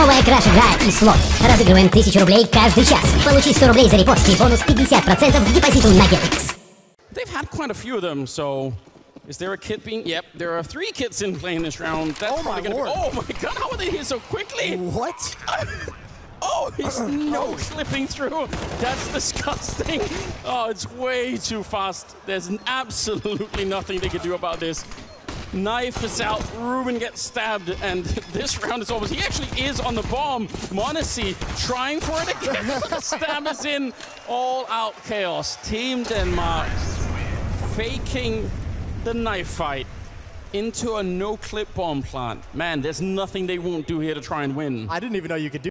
Новая игра «Игра и слот». Разыгрываем 1000 рублей каждый час. Получи 100 рублей за репост и бонус 50% к депозиту на GetX. They've had quite a few of them, so Is there a kid being? Yep, there are three kids in playing this round. That's oh my gonna lord! Be, oh my god! How are they here so quickly? What? oh, he's no slipping through. That's disgusting. Oh, it's way too fast. There's absolutely nothing they can do about this. Knife is out. Ruben gets stabbed, and this round is over. He actually is on the bomb. Monacy trying for it again. Stab is in. All out chaos. Team Denmark faking the knife fight into a no-clip bomb plant. Man, there's nothing they won't do here to try and win. I didn't even know you could do